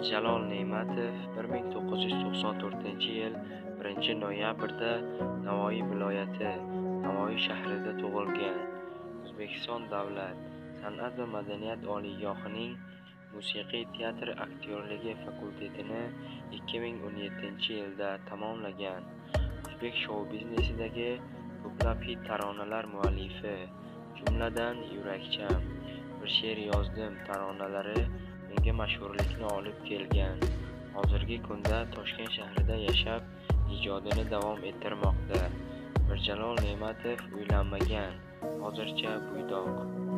Mirjalol Ne'matov 1994-yil 1-noyabrda Navoiy viloyati Navoiy shahrida tug'ilgan. O'zbekiston davlat san'at va madaniyat oliygohining musiqiy teatr aktyorligi fakultetini 2017-yilda tamomlagan. O'zbek shou-biznesidagi ko'plab hit taronalar muallifi, jumladan, "Yurakcham", "Bir she'r yozdim" taronalari menga mashhurlikni olib kelgan. Hozirgi kunda Toshkent shahrida yashab, ijodini davom ettirmoqda. Mirjalol Ne'matov uylanmagan, hozircha bo'ydoq.